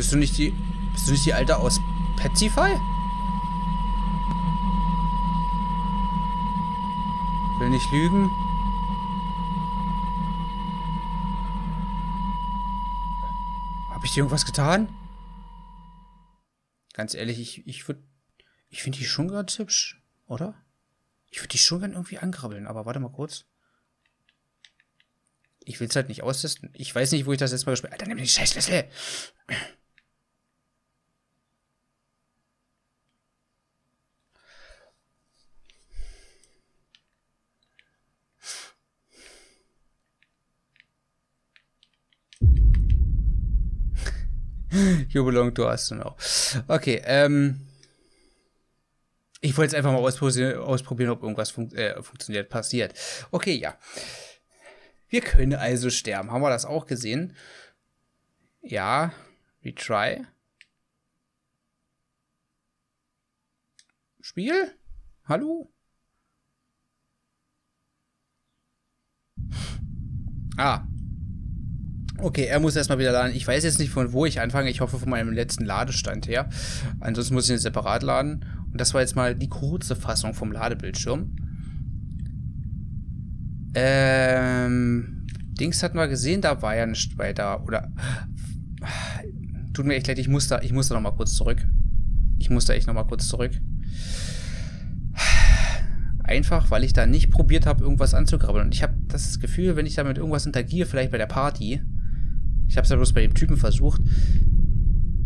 Bist du nicht die... Bist du nicht die Alte aus Petsify? Will nicht lügen. Habe ich dir irgendwas getan? Ganz ehrlich, ich, ich würde... Ich finde die schon ganz hübsch, oder? Ich würde die schon gern irgendwie angrabbeln, aber warte mal kurz. Ich will es halt nicht austesten. Ich weiß nicht, wo ich das jetzt mal gespielt Alter, nimm die Scheißschlüssel! You belong to us now. Okay, ähm. Ich wollte jetzt einfach mal ausprobieren, ob irgendwas fun äh, funktioniert, passiert. Okay, ja. Wir können also sterben. Haben wir das auch gesehen? Ja. Retry. Spiel? Hallo? Ah, Okay, er muss erstmal wieder laden. Ich weiß jetzt nicht, von wo ich anfange. Ich hoffe, von meinem letzten Ladestand her. Ansonsten muss ich ihn separat laden. Und das war jetzt mal die kurze Fassung vom Ladebildschirm. Ähm, Dings hatten wir gesehen, da war ja nicht weiter. Oder. Tut mir echt leid, ich muss da, ich muss da nochmal kurz zurück. Ich muss da echt nochmal kurz zurück. Einfach, weil ich da nicht probiert habe, irgendwas anzugrabbeln. Und ich habe das Gefühl, wenn ich damit irgendwas interagiere, vielleicht bei der Party, ich habe es ja bloß bei dem Typen versucht.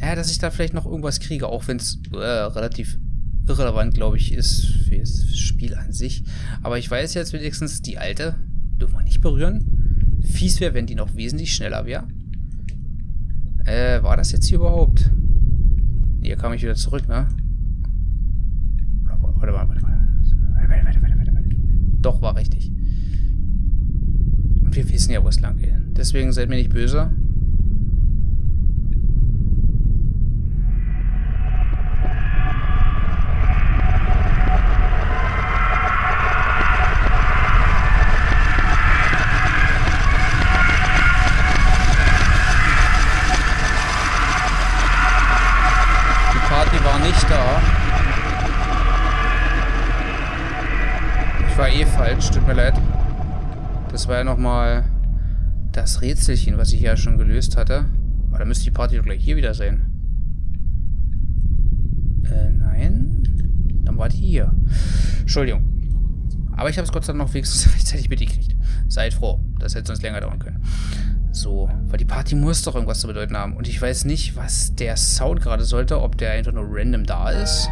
Ja, dass ich da vielleicht noch irgendwas kriege, auch wenn es äh, relativ irrelevant, glaube ich, ist für das Spiel an sich. Aber ich weiß jetzt wenigstens, die alte dürfen wir nicht berühren. Fies wäre, wenn die noch wesentlich schneller wäre. Äh, war das jetzt hier überhaupt? Hier kam ich wieder zurück, ne? Warte mal, warte mal. Warte, warte, warte, warte. Doch, war richtig. Und wir wissen ja, wo es lang geht. Deswegen seid mir nicht böse. War ja nochmal das Rätselchen, was ich ja schon gelöst hatte. Aber da müsste die Party doch gleich hier wieder sein. Äh, nein. Dann war die hier. Entschuldigung. Aber ich habe es Gott sei Dank noch wenigstens rechtzeitig mitgekriegt. Seid froh. Das hätte sonst länger dauern können. So, weil die Party muss doch irgendwas zu bedeuten haben. Und ich weiß nicht, was der Sound gerade sollte. Ob der einfach nur random da ist.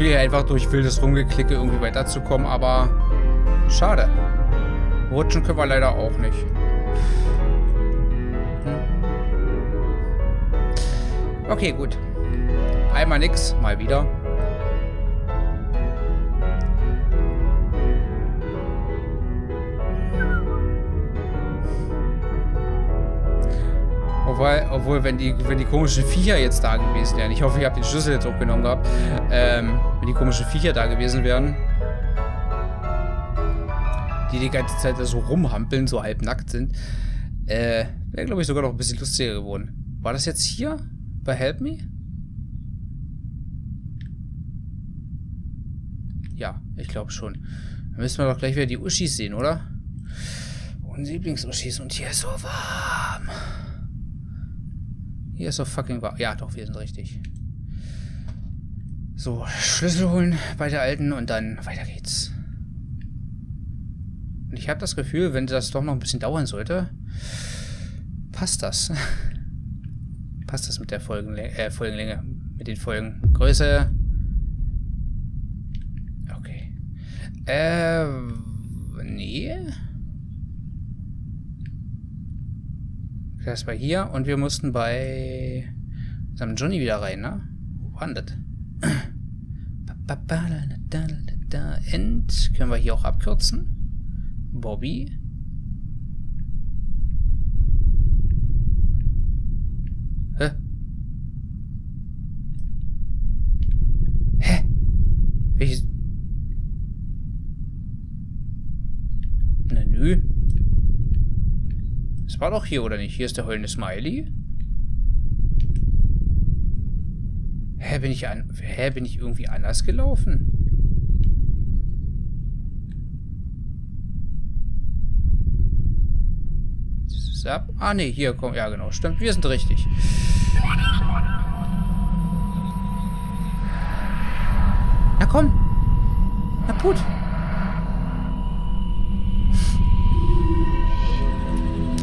Probiere einfach durch wildes Rumgeklicke irgendwie weiterzukommen, aber schade. Rutschen können wir leider auch nicht. Hm. Okay, gut. Einmal nix, mal wieder. Obwohl, obwohl wenn, die, wenn die komischen Viecher jetzt da gewesen wären, ich hoffe, ich habe den Schlüssel jetzt auch genommen gehabt, ähm, wenn die komischen Viecher da gewesen wären, die die ganze Zeit da so rumhampeln, so halbnackt sind, äh, wäre, glaube ich, sogar noch ein bisschen lustiger geworden. War das jetzt hier? Bei Help Me? Ja, ich glaube schon. Dann müssen wir doch gleich wieder die Uschis sehen, oder? Unsere Lieblings-Uschis und hier ist so warm. Hier ist doch fucking. Ja, doch, wir sind richtig. So, Schlüssel holen bei der Alten und dann weiter geht's. Und ich habe das Gefühl, wenn das doch noch ein bisschen dauern sollte, passt das. passt das mit der Folgenlänge, äh, Folgenlänge, mit den Folgen. Größe. Okay. Äh, nee. Das war hier und wir mussten bei unserem Johnny wieder rein, ne? Wo war denn das? End. Können wir hier auch abkürzen? Bobby. Hä? Hä? Welches? Na nö. War doch hier, oder nicht? Hier ist der heulende Smiley. Hä, bin ich an. Hä, bin ich irgendwie anders gelaufen? Ab. Ah, ne, hier kommt. Ja, genau. Stimmt, wir sind richtig. Na komm. Na gut.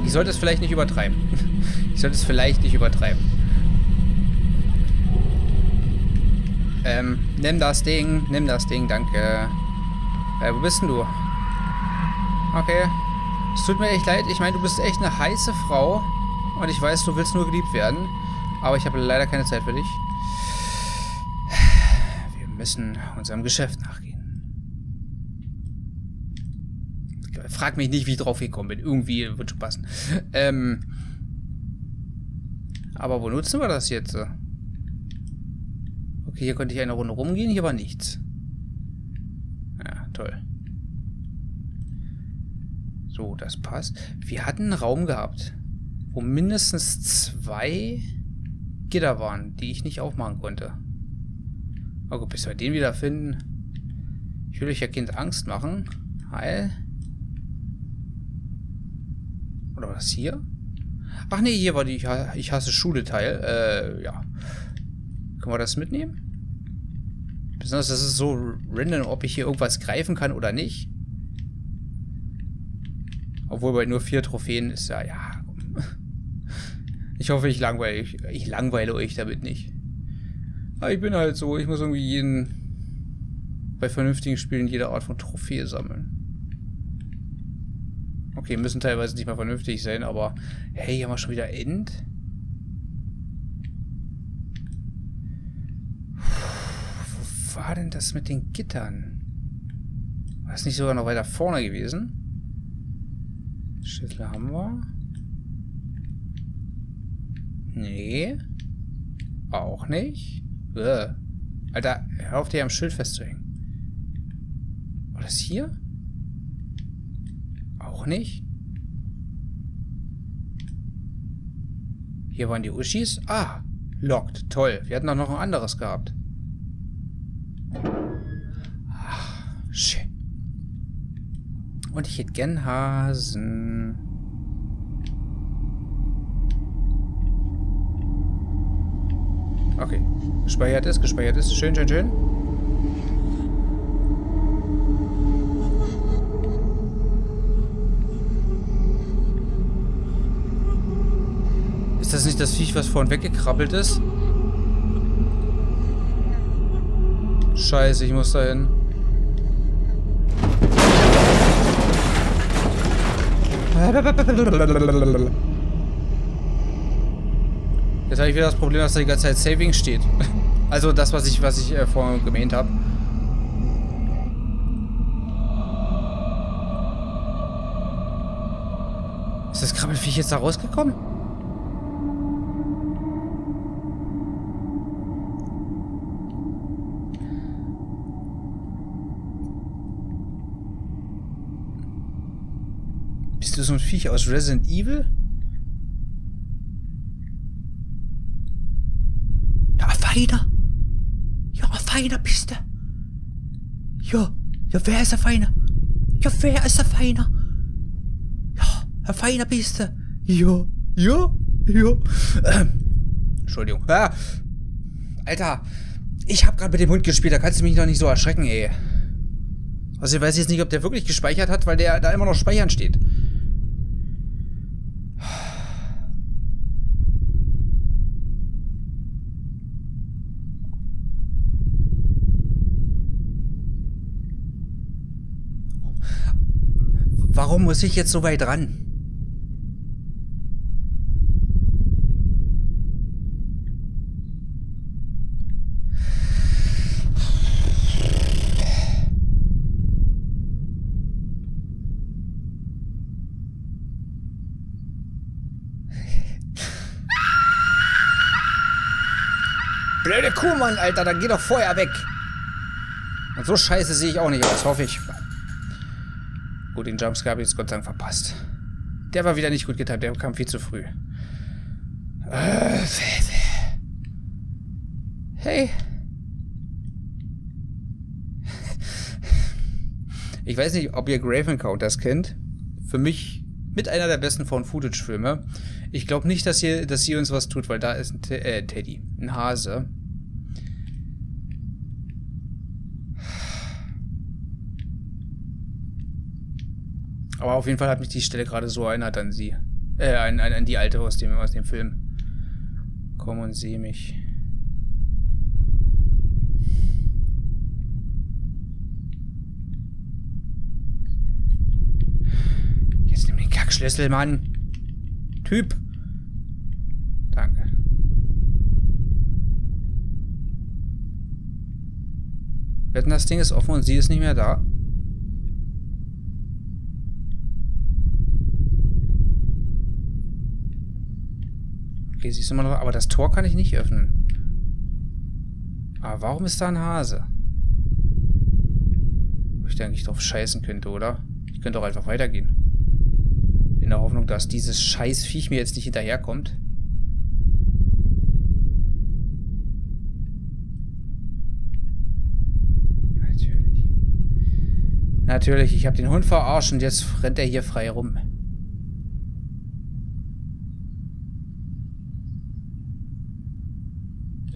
Ich sollte es vielleicht nicht übertreiben. Ich sollte es vielleicht nicht übertreiben. Ähm, nimm das Ding, nimm das Ding, danke. Äh, wo bist denn du? Okay. Es tut mir echt leid. Ich meine, du bist echt eine heiße Frau. Und ich weiß, du willst nur geliebt werden. Aber ich habe leider keine Zeit für dich. Wir müssen unserem Geschäft nachgehen. Frag mich nicht, wie ich drauf gekommen bin. Irgendwie wird schon passen. Ähm. Aber wo nutzen wir das jetzt? Okay, hier konnte ich eine Runde rumgehen, hier war nichts. Ja, toll. So, das passt. Wir hatten einen Raum gehabt, wo mindestens zwei Gitter waren, die ich nicht aufmachen konnte. Gut, bis wir den wieder finden. Ich will euch ja Kind Angst machen. Heil. Oder was hier? Ach nee, hier war die Ich hasse Schule Teil. Äh, ja. Können wir das mitnehmen? Besonders, das ist so random, ob ich hier irgendwas greifen kann oder nicht. Obwohl bei nur vier Trophäen ist ja, ja. Ich hoffe, ich langweile, ich, ich langweile euch damit nicht. Aber ich bin halt so, ich muss irgendwie jeden, bei vernünftigen Spielen jede Art von Trophäe sammeln. Okay, müssen teilweise nicht mal vernünftig sein, aber hey, hier haben wir schon wieder End. Wo war denn das mit den Gittern? War es nicht sogar noch weiter vorne gewesen? Schlüssel haben wir. Nee. Auch nicht. Uah. Alter, hör auf, dir am Schild festzuhängen. War das hier? Auch nicht. Hier waren die Uschis. Ah, locked. Toll. Wir hatten doch noch ein anderes gehabt. Ach, schön. Und ich hätte gern Hasen. Okay. Gespeichert ist, gespeichert ist. Schön, schön, schön. Ist das nicht das Viech, was vorhin weggekrabbelt ist? Scheiße, ich muss da hin. Jetzt habe ich wieder das Problem, dass da die ganze Zeit Saving steht. Also das, was ich, was ich äh, vorhin gemeint habe. Ist das Krabbelfiech jetzt da rausgekommen? Bist du so ein Viech aus Resident Evil? Ja, feiner. Ja, feiner bist du. Ja, ja, wer ist der Feiner? Ja, wer ist der Feiner? Ja, Herr Feiner bist du. Ja, ja, ja. Ähm, Entschuldigung. Ah, Alter, ich hab gerade mit dem Hund gespielt, da kannst du mich noch nicht so erschrecken, ey. Also ich weiß jetzt nicht, ob der wirklich gespeichert hat, weil der da immer noch speichern steht. Warum muss ich jetzt so weit ran? Blöde Kuhmann, Alter, dann geh doch vorher weg. Und so scheiße sehe ich auch nicht aus, hoffe ich. Den Jumpscare habe ich jetzt Gott sei Dank verpasst. Der war wieder nicht gut getan, der kam viel zu früh. Hey. Ich weiß nicht, ob ihr Grave Encounters kennt. Für mich mit einer der besten Found-Footage-Filme. Ich glaube nicht, dass ihr, dass sie uns was tut, weil da ist ein Te äh, Teddy, ein Hase. Aber auf jeden Fall hat mich die Stelle gerade so erinnert an sie. Äh, an, an, an die alte aus dem, aus dem Film. Komm und sieh mich. Schlüssel, Mann. Typ. Danke. Wetten, das Ding ist offen und sie ist nicht mehr da. Okay, sie ist immer noch... Aber das Tor kann ich nicht öffnen. Aber warum ist da ein Hase? Wo ich da eigentlich drauf scheißen könnte, oder? Ich könnte auch einfach weitergehen. In der Hoffnung, dass dieses scheiß Viech mir jetzt nicht hinterherkommt. Natürlich. Natürlich, ich habe den Hund verarscht und jetzt rennt er hier frei rum.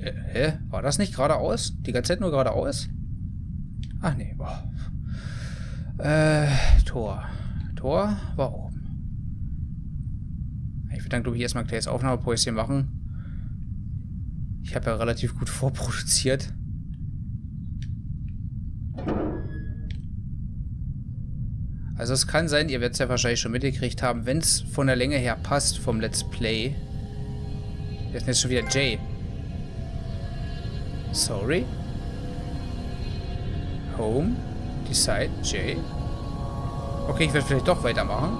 Hä? War das nicht geradeaus? Die ganze Zeit nur geradeaus? Ach nee, boah. Äh, Tor. Tor war oben. Ich würde dann, glaube ich, erstmal ein kleines Aufnahmepäuschen machen. Ich habe ja relativ gut vorproduziert. Also es kann sein, ihr werdet es ja wahrscheinlich schon mitgekriegt haben, wenn es von der Länge her passt vom Let's Play. Wir sind jetzt schon wieder Jay. Sorry. Home. Decide. Jay. Okay, ich werde vielleicht doch weitermachen.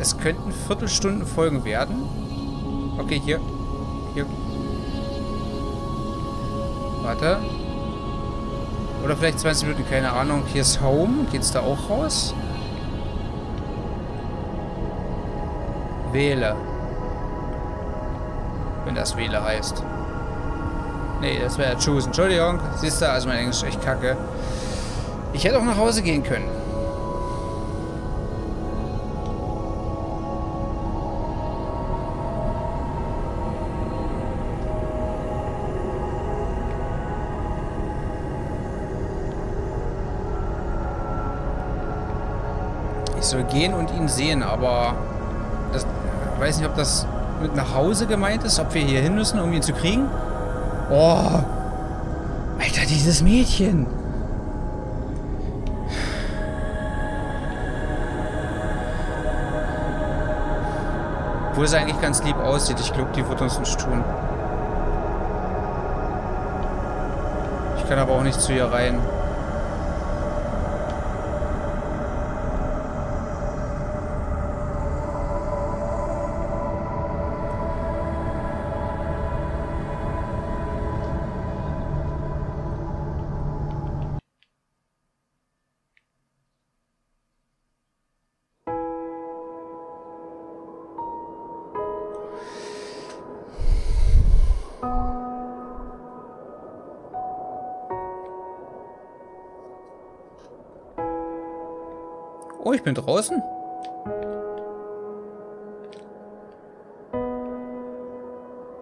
Es könnten Viertelstunden Folgen werden. Okay, hier. Hier. Warte. Oder vielleicht 20 Minuten, keine Ahnung. Hier ist Home. Geht's da auch raus? Wähle. Wenn das Wähle heißt. Nee, das wäre ja Choose. Entschuldigung. Siehst du, also mein Englisch ist echt kacke. Ich hätte auch nach Hause gehen können. Ich soll gehen und ihn sehen, aber das, ich weiß nicht, ob das mit nach Hause gemeint ist, ob wir hier hin müssen, um ihn zu kriegen. Oh, Alter, dieses Mädchen. Obwohl es eigentlich ganz lieb aussieht. Ich glaube, die wird uns nicht tun. Ich kann aber auch nicht zu ihr rein. Oh, ich bin draußen.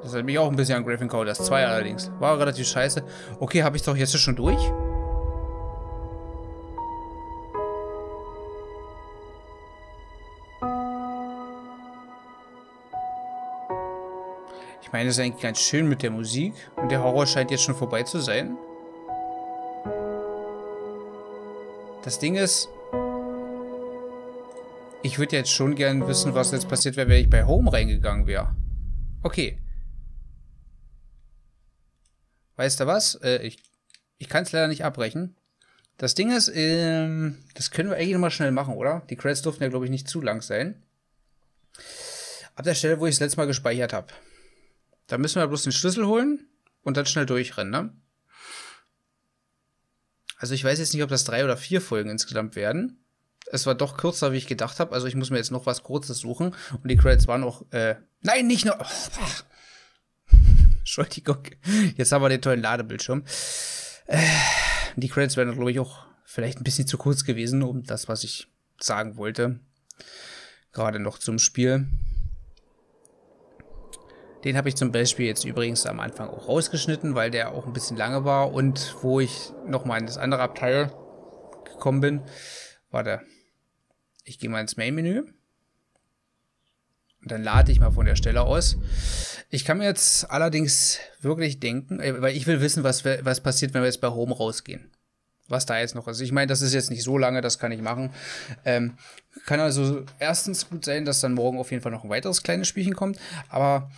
Das hat mich auch ein bisschen an Griffin Call, das 2 allerdings. War relativ scheiße. Okay, habe ich doch jetzt schon durch? Ich meine, es ist eigentlich ganz schön mit der Musik. Und der Horror scheint jetzt schon vorbei zu sein. Das Ding ist, ich würde jetzt schon gern wissen, was jetzt passiert wäre, wenn ich bei Home reingegangen wäre. Okay. Weißt du was? Äh, ich ich kann es leider nicht abbrechen. Das Ding ist, ähm, das können wir eigentlich nochmal schnell machen, oder? Die Credits durften ja, glaube ich, nicht zu lang sein. Ab der Stelle, wo ich das letzte Mal gespeichert habe. Da müssen wir bloß den Schlüssel holen und dann schnell durchrennen, ne? Also ich weiß jetzt nicht, ob das drei oder vier Folgen insgesamt werden. Es war doch kürzer, wie ich gedacht habe. Also ich muss mir jetzt noch was Kurzes suchen. Und die Credits waren auch. Äh, nein, nicht nur. Oh, Entschuldigung. Jetzt haben wir den tollen Ladebildschirm. Äh, die Credits wären, glaube ich, auch vielleicht ein bisschen zu kurz gewesen, um das, was ich sagen wollte. Gerade noch zum Spiel. Den habe ich zum Beispiel jetzt übrigens am Anfang auch rausgeschnitten, weil der auch ein bisschen lange war und wo ich nochmal in das andere Abteil gekommen bin, warte, ich gehe mal ins Main-Menü und dann lade ich mal von der Stelle aus. Ich kann mir jetzt allerdings wirklich denken, äh, weil ich will wissen, was, was passiert, wenn wir jetzt bei Home rausgehen. Was da jetzt noch ist. Ich meine, das ist jetzt nicht so lange, das kann ich machen. Ähm, kann also erstens gut sein, dass dann morgen auf jeden Fall noch ein weiteres kleines Spielchen kommt, aber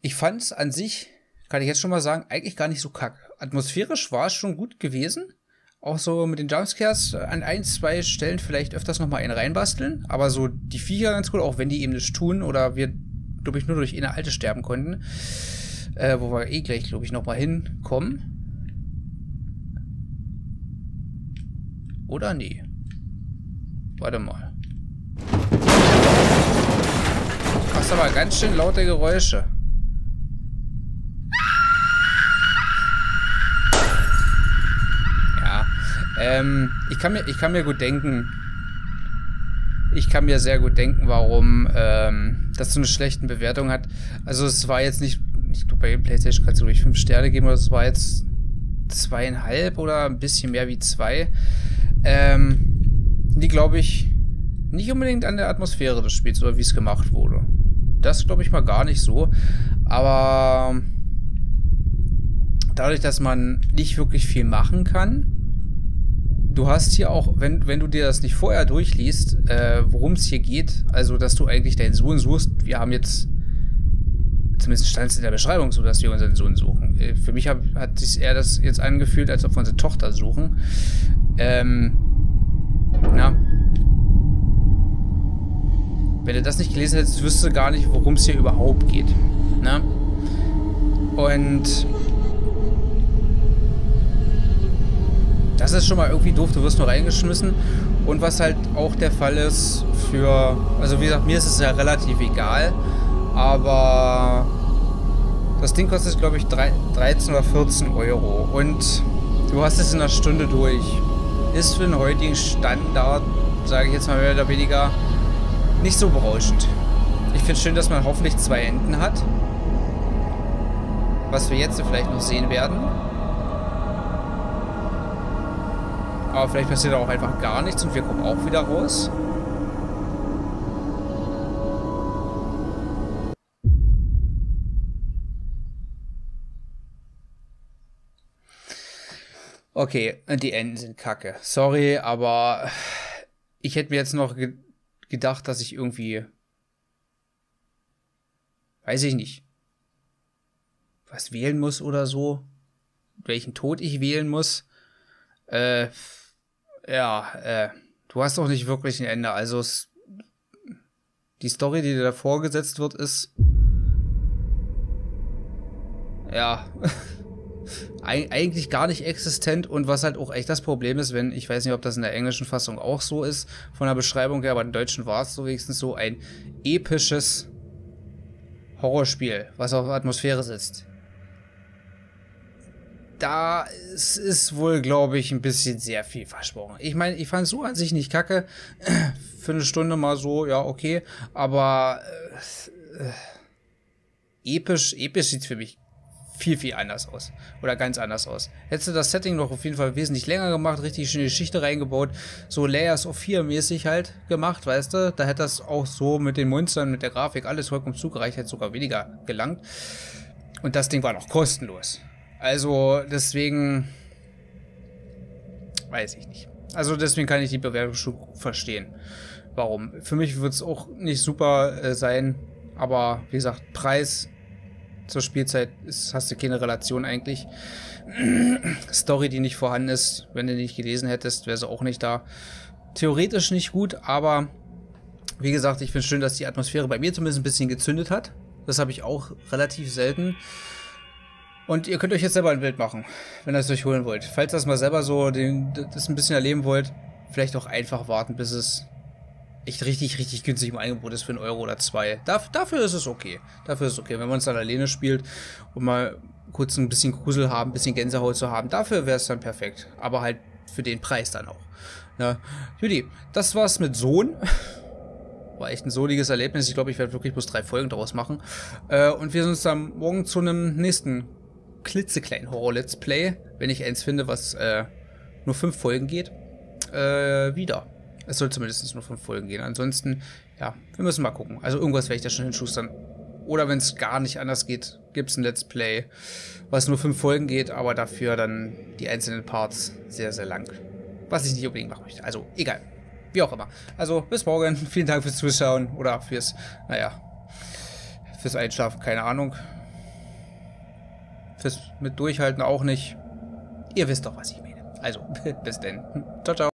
ich fand es an sich, kann ich jetzt schon mal sagen, eigentlich gar nicht so kacke. Atmosphärisch war es schon gut gewesen. Auch so mit den Jumpscares an ein, zwei Stellen vielleicht öfters nochmal einen reinbasteln. Aber so die Viecher ganz cool, auch wenn die eben nichts tun oder wir, glaube ich, nur durch eine alte sterben konnten. Äh, wo wir eh gleich, glaube ich, nochmal hinkommen. Oder nee? Warte mal. Hast aber ganz schön laute Geräusche. Ähm, ich, kann mir, ich kann mir gut denken, ich kann mir sehr gut denken, warum ähm, das so eine schlechte Bewertung hat. Also es war jetzt nicht, ich glaube bei PlayStation kannst du durch fünf Sterne geben, oder es war jetzt zweieinhalb oder ein bisschen mehr wie zwei. Ähm, die glaube ich nicht unbedingt an der Atmosphäre des Spiels oder wie es gemacht wurde. Das glaube ich mal gar nicht so. Aber dadurch, dass man nicht wirklich viel machen kann, du hast hier auch, wenn, wenn du dir das nicht vorher durchliest, äh, worum es hier geht, also dass du eigentlich deinen Sohn suchst, wir haben jetzt, zumindest stand es in der Beschreibung so, dass wir unseren Sohn suchen. Äh, für mich hab, hat sich eher das jetzt angefühlt, als ob wir unsere Tochter suchen. Ähm, na. Wenn du das nicht gelesen hättest, wüsstest du gar nicht, worum es hier überhaupt geht. Na? Und Das ist schon mal irgendwie doof, du wirst nur reingeschmissen. Und was halt auch der Fall ist für, also wie gesagt, mir ist es ja relativ egal, aber das Ding kostet, glaube ich, 13 oder 14 Euro. Und du hast es in einer Stunde durch. Ist für den heutigen Standard, sage ich jetzt mal mehr oder weniger, nicht so berauschend. Ich finde es schön, dass man hoffentlich zwei Enden hat. Was wir jetzt vielleicht noch sehen werden. Aber vielleicht passiert auch einfach gar nichts und wir kommen auch wieder raus. Okay, die Enden sind kacke. Sorry, aber ich hätte mir jetzt noch ge gedacht, dass ich irgendwie. Weiß ich nicht. Was wählen muss oder so. Welchen Tod ich wählen muss. Äh, ja, äh, du hast doch nicht wirklich ein Ende. Also es, die Story, die dir da vorgesetzt wird, ist ja eigentlich gar nicht existent und was halt auch echt das Problem ist, wenn, ich weiß nicht, ob das in der englischen Fassung auch so ist, von der Beschreibung her, aber im Deutschen war es so wenigstens so ein episches Horrorspiel, was auf Atmosphäre sitzt da ist, ist wohl, glaube ich, ein bisschen sehr viel versprochen. Ich meine, ich fand es so an sich nicht kacke. Für eine Stunde mal so, ja, okay. Aber äh, äh, episch, episch sieht für mich viel, viel anders aus. Oder ganz anders aus. Hättest du das Setting noch auf jeden Fall wesentlich länger gemacht, richtig schöne Geschichte reingebaut, so Layers of 4 mäßig halt gemacht, weißt du? Da hätte das auch so mit den Monstern, mit der Grafik alles vollkommen zugereicht, hätte sogar weniger gelangt. Und das Ding war noch kostenlos. Also deswegen weiß ich nicht. Also deswegen kann ich die Bewertung schon verstehen. Warum? Für mich wird es auch nicht super äh, sein, aber wie gesagt, Preis zur Spielzeit ist, hast du keine Relation eigentlich. Story, die nicht vorhanden ist, wenn du nicht gelesen hättest, wäre sie auch nicht da. Theoretisch nicht gut, aber wie gesagt, ich finde schön, dass die Atmosphäre bei mir zumindest ein bisschen gezündet hat. Das habe ich auch relativ selten. Und ihr könnt euch jetzt selber ein Bild machen, wenn ihr es euch holen wollt. Falls ihr das mal selber so den, das ein bisschen erleben wollt, vielleicht auch einfach warten, bis es echt richtig, richtig günstig im Angebot ist für einen Euro oder zwei. Darf, dafür ist es okay. Dafür ist es okay. Wenn man es dann alleine spielt und mal kurz ein bisschen Grusel haben, ein bisschen Gänsehaut zu haben, dafür wäre es dann perfekt. Aber halt für den Preis dann auch. Ja. Judy, das war's mit Sohn. War echt ein soliges Erlebnis. Ich glaube, ich werde wirklich bloß drei Folgen daraus machen. Äh, und wir sehen uns dann morgen zu einem nächsten klitzekleinen Horror-Let's Play, wenn ich eins finde, was äh, nur fünf Folgen geht, äh, wieder. Es soll zumindest nur fünf Folgen gehen. Ansonsten, ja, wir müssen mal gucken. Also irgendwas werde ich da schon hinschustern. Oder wenn es gar nicht anders geht, gibt es ein Let's Play, was nur fünf Folgen geht, aber dafür dann die einzelnen Parts sehr, sehr lang. Was ich nicht unbedingt machen möchte. Also, egal. Wie auch immer. Also, bis morgen. Vielen Dank fürs Zuschauen oder fürs, naja, fürs Einschlafen, keine Ahnung. Fürs mit Durchhalten auch nicht. Ihr wisst doch, was ich meine. Also, bis denn. Ciao, ciao.